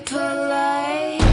polite.